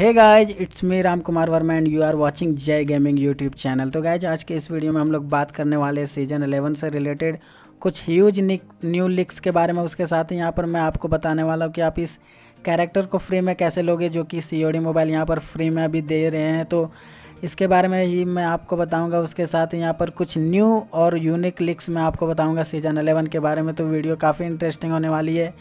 Hey guys it's me Ram Kumar Verma and you are watching Jai gaming YouTube channel तो guys आज के इस video में हम लोग बात करने वाले सीज़न 11 से रिलेटेड कुछ ह्यूज न्यू लिक्स के बारे में, उसके साथ ही यहाँ पर मैं आपको बताने वाला हूँ कि आप इस कैरेक्टर को फ्री में कैसे लोगे, जो कि सी मोबाइल यहाँ पर फ्री में अभी दे रहे हैं। तो इसके बारे में ही मैं आपको बताऊँगा, उसके साथ यहाँ पर कुछ न्यू और यूनिक लिक्स मैं आपको बताऊँगा सीज़न 11 के बारे में। तो वीडियो काफ़ी इंटरेस्टिंग होने वाली है।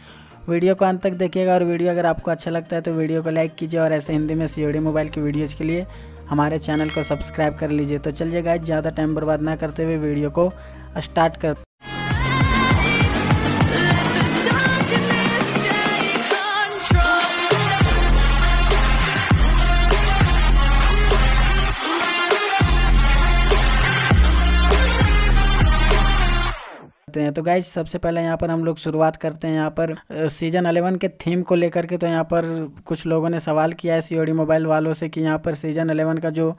वीडियो को अंत तक देखिएगा और वीडियो अगर आपको अच्छा लगता है तो वीडियो को लाइक कीजिए और ऐसे हिंदी में सीओडी मोबाइल की वीडियोज़ के लिए हमारे चैनल को सब्सक्राइब कर लीजिए। तो चलिए गाइज़ ज़्यादा टाइम बर्बाद ना करते हुए वीडियो को स्टार्ट करते हैं। तो गाइज़ सबसे पहले यहाँ पर हम लोग शुरुआत करते हैं। यहाँ पर सीज़न अलेवन के थीम को लेकर के तो यहाँ पर कुछ लोगों ने सवाल किया है सी मोबाइल वालों से कि यहाँ पर सीज़न अलेवन का जो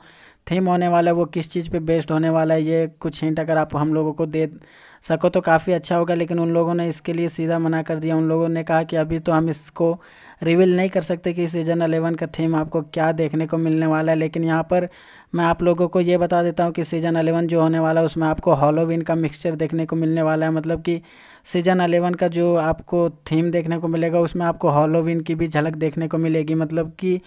थीम होने वाला है, वो किस चीज़ पे बेस्ड होने वाला है, ये कुछ हिंट अगर आप हम लोगों को दे सको तो काफ़ी अच्छा होगा, लेकिन उन लोगों ने इसके लिए सीधा मना कर दिया। उन लोगों ने कहा कि अभी तो हम इसको रिवील नहीं कर सकते कि सीज़न अलेवन का थीम आपको क्या देखने को मिलने वाला है, लेकिन यहाँ पर मैं आप लोगों को ये बता देता हूँ कि सीज़न अलेवन जो होने वाला है, उसमें आपको हॉलोविन का मिक्सचर देखने को मिलने वाला है। मतलब कि सीज़न अलेवन का जो आपको थीम देखने को मिलेगा, उसमें आपको हॉलोविन की भी झलक देखने को मिलेगी। मतलब कि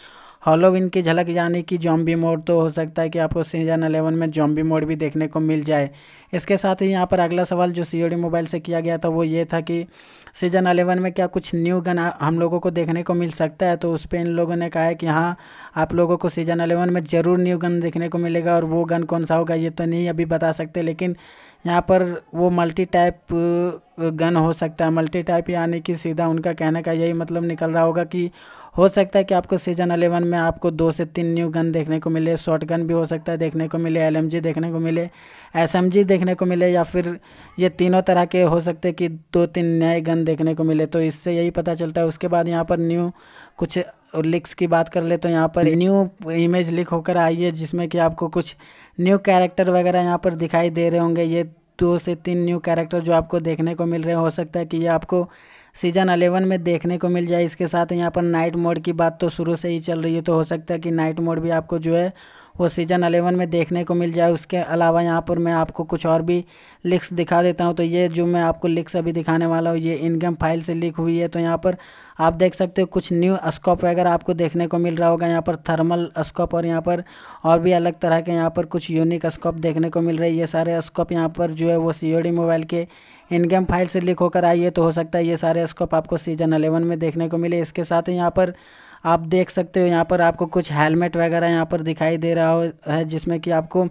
हॉलोविन की झलक यानी कि जॉम्बी मोड तो हो सकता है कि आपको सीज़न अलेवन में जॉम्बी मोड भी देखने को मिल जाए। इसके साथ ही यहाँ पर अगला सवाल जो सी मोबाइल से किया गया था वो ये था कि सीज़न अलेवन में क्या कुछ न्यू गन हम लोगों को देखने को मिल सकता है? तो उस पर इन लोगों ने कहा है कि हाँ आप लोगों को सीज़न अलेवन में ज़रूर न्यू गन देखने को मिलेगा और वो गन कौन सा होगा ये तो नहीं अभी बता सकते, लेकिन यहाँ पर वो मल्टी टाइप गन हो सकता है। मल्टी टाइप यानी कि सीधा उनका कहने का यही मतलब निकल रहा होगा कि हो सकता है कि आपको सीज़न अलेवन में आपको दो से तीन न्यू गन देखने को मिले शॉर्ट गन भी हो सकता है देखने को मिले एलएमजी देखने को मिले एसएमजी देखने को मिले, या फिर ये तीनों तरह के हो सकते हैं कि दो तीन नए गन देखने को मिले। तो इससे यही पता चलता है। उसके बाद यहाँ पर न्यू कुछ लिक्स की बात कर ले तो यहाँ पर न्यू इमेज लिक होकर आई है, जिसमें कि आपको कुछ न्यू कैरेक्टर वगैरह यहाँ पर दिखाई दे रहे होंगे। ये दो से तीन न्यू कैरेक्टर जो आपको देखने को मिल रहे हैं, हो सकता है कि ये आपको सीज़न अलेवन में देखने को मिल जाए। इसके साथ यहाँ पर नाइट मोड की बात तो शुरू से ही चल रही है तो हो सकता है कि नाइट मोड भी आपको जो है वो सीज़न अलेवन में देखने को मिल जाए। उसके अलावा यहाँ पर मैं आपको कुछ और भी लिक्स दिखा देता हूँ। तो ये जो मैं आपको लिक्स अभी दिखाने वाला हूँ, ये इनकम फ़ाइल से लिक हुई है। तो यहाँ पर आप देख सकते हो कुछ न्यू स्कोप वगैरह आपको देखने को मिल रहा होगा। यहाँ पर थर्मल स्कोप और यहाँ पर और भी अलग तरह के यहाँ पर कुछ यूनिक स्कोप देखने को मिल रही है। ये सारे स्कोप यहाँ पर जो है वो सीओडी मोबाइल के इन गेम फ़ाइल से लिक होकर आई है। तो हो सकता है ये सारे स्कोप आपको सीज़न अलेवन में देखने को मिले। इसके साथ ही यहाँ पर आप देख सकते हो यहाँ पर आपको कुछ हेलमेट वगैरह यहाँ पर दिखाई दे रहा है जिसमें कि आपको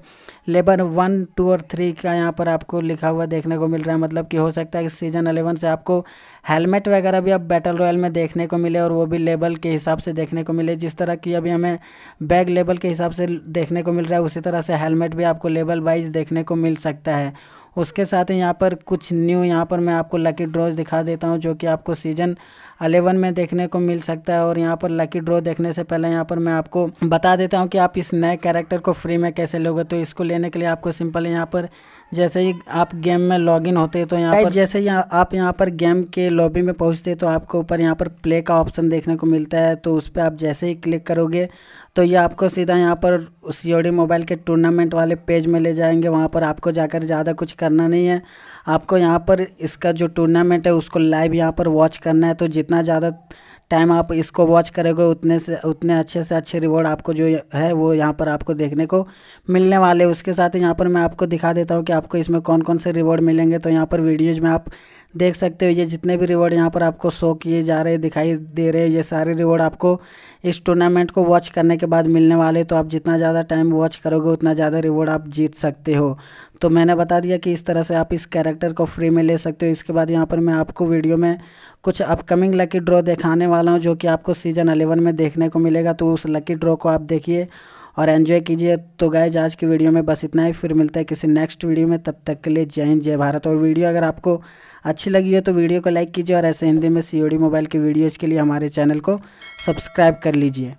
लेबर वन, टू और थ्री का यहाँ पर आपको लिखा हुआ देखने को मिल रहा है। मतलब कि हो सकता है कि सीज़न अलेवन से आपको हेलमेट वगैरह भी अब बैटल रॉयल में देखने को मिले और वो भी लेबल के हिसाब से देखने को मिले। जिस तरह की अभी हमें बैग लेबल के हिसाब से देखने को मिल रहा है, उसी तरह से हेलमेट भी आपको लेबल वाइज देखने को मिल सकता है। उसके साथ ही यहाँ पर कुछ न्यू यहाँ पर मैं आपको लकी ड्रॉज दिखा देता हूँ, जो कि आपको सीज़न अलेवन में देखने को मिल सकता है और यहाँ पर लकी ड्रॉ देखने से पहले यहाँ पर मैं आपको बता देता हूँ कि आप इस नए कैरेक्टर को फ्री में कैसे लोगे। तो इसको लेने के लिए आपको सिंपल यहाँ पर जैसे ही आप गेम में लॉगिन होते हैं तो यहाँ पर जैसे ही आप यहाँ पर गेम के लॉबी में पहुँचते हैं तो आपको ऊपर यहाँ पर प्ले का ऑप्शन देखने को मिलता है। तो उस पर आप जैसे ही क्लिक करोगे तो ये आपको सीधा यहाँ पर सी मोबाइल के टूर्नामेंट वाले पेज में ले जाएँगे। वहाँ पर आपको जाकर ज़्यादा कुछ करना नहीं है। आपको यहाँ पर इसका जो टूर्नामेंट है, उसको लाइव यहाँ पर वॉच करना है। तो जितना ज़्यादा टाइम आप इसको वॉच करोगे, उतने से, उतने अच्छे से अच्छे रिवॉर्ड आपको जो है, वो यहाँ पर आपको देखने को मिलने वाले उसके साथ यहाँ पर मैं आपको दिखा देता हूँ कि आपको इसमें कौन कौन से रिवॉर्ड मिलेंगे। तो यहाँ पर वीडियोज़ में आप देख सकते हो, ये जितने भी रिवॉर्ड यहाँ पर आपको शो किए जा रहे, दिखाई दे रहे, ये सारे रिवॉर्ड आपको इस टूर्नामेंट को वॉच करने के बाद मिलने वाले तो आप जितना ज़्यादा टाइम वॉच करोगे, उतना ज़्यादा रिवॉर्ड आप जीत सकते हो। तो मैंने बता दिया कि इस तरह से आप इस कैरेक्टर को फ्री में ले सकते हो। इसके बाद यहाँ पर मैं आपको वीडियो में कुछ अपकमिंग लकी ड्रॉ दिखाने वाला हूँ, जो कि आपको सीज़न अलेवन में देखने को मिलेगा। तो उस लकी ड्रॉ को आप देखिए और एन्जॉय कीजिए। तो गाइज़ आज की वीडियो में बस इतना ही। फिर मिलता है किसी नेक्स्ट वीडियो में। तब तक के लिए जय हिंद, जय भारत। और वीडियो अगर आपको अच्छी लगी हो तो वीडियो को लाइक कीजिए और ऐसे हिंदी में सी मोबाइल की वीडियोज़ के लिए हमारे चैनल को सब्सक्राइब कर लीजिए।